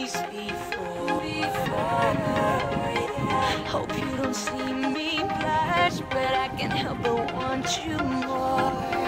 place before. Hope you don't see me blush, but I can't help but want you more.